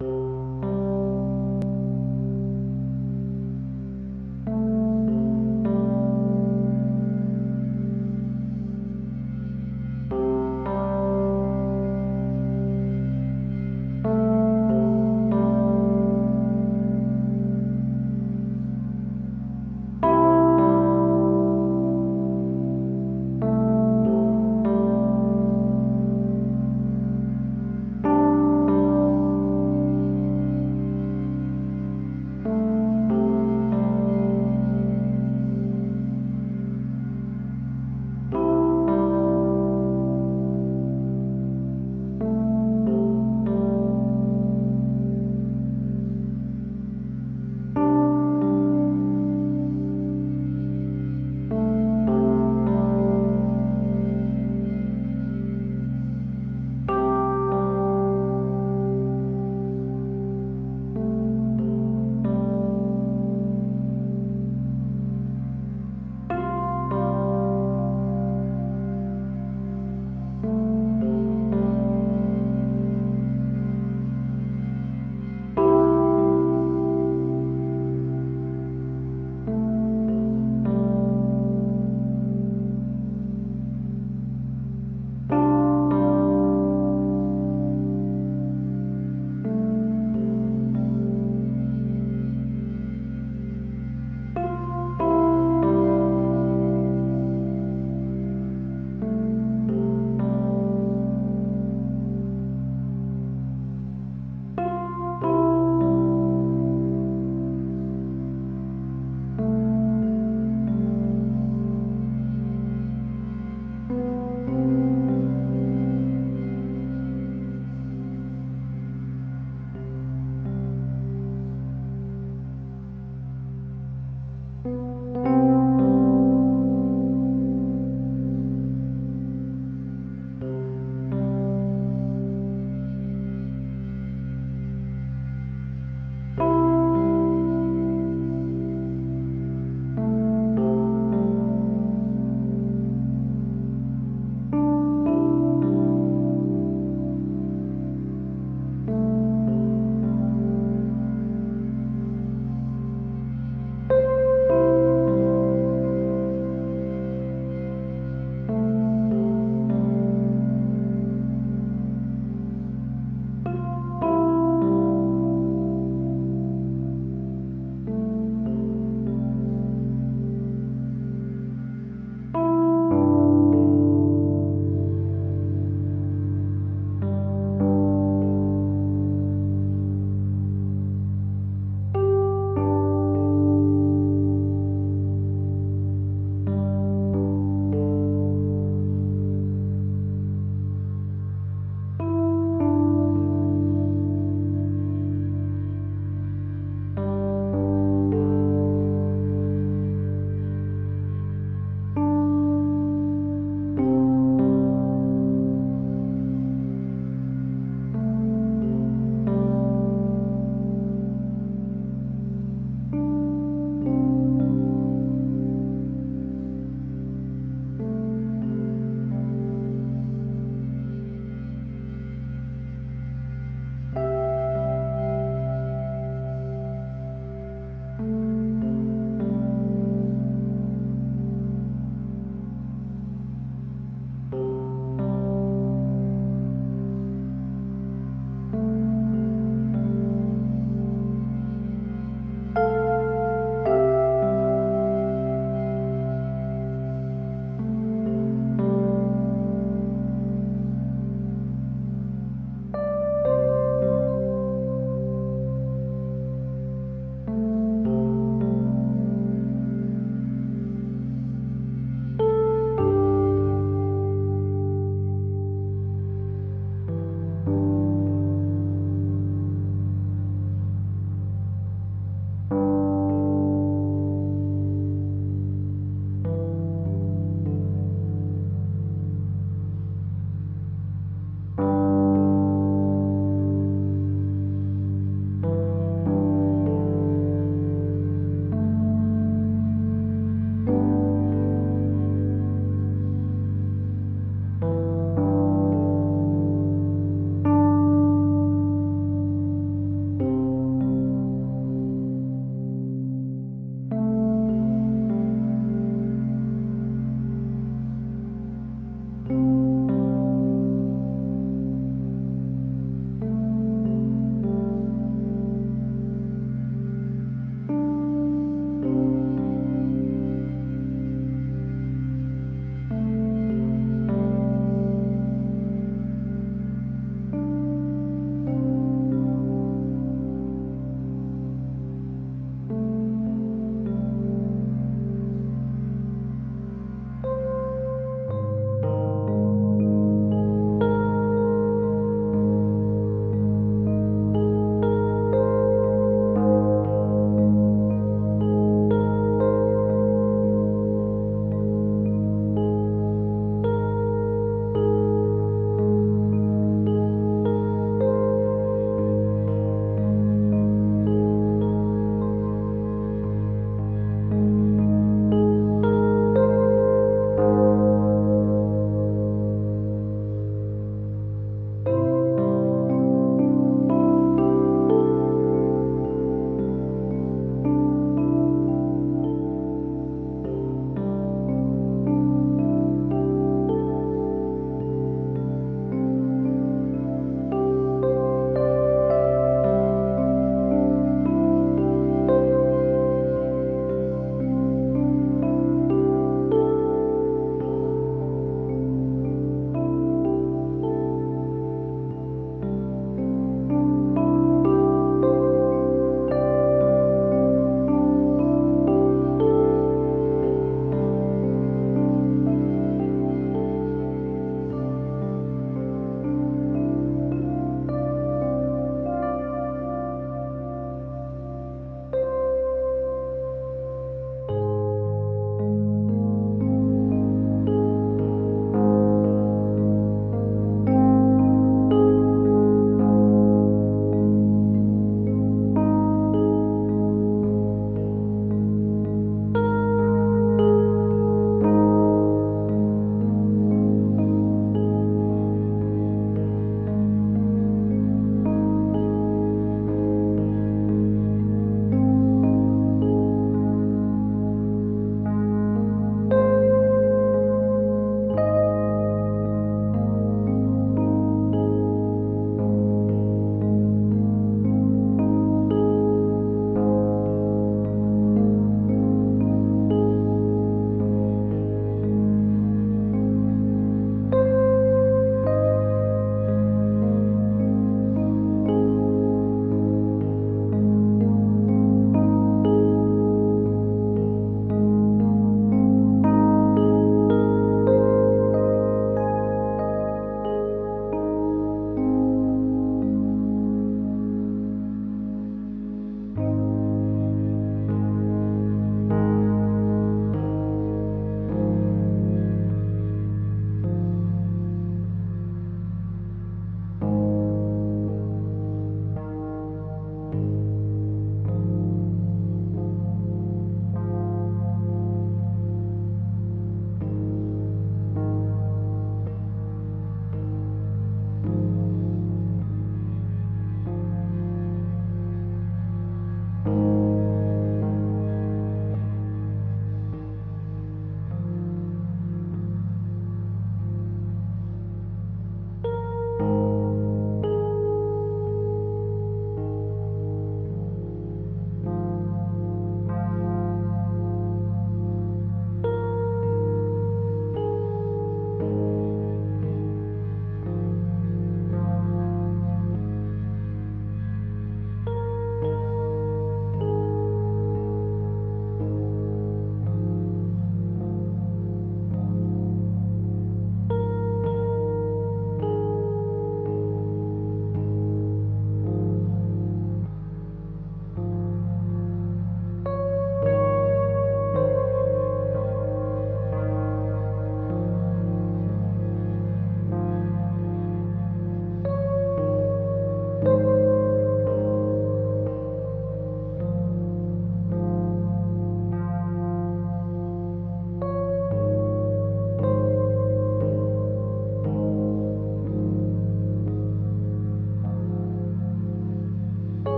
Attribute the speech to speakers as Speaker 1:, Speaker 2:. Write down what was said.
Speaker 1: you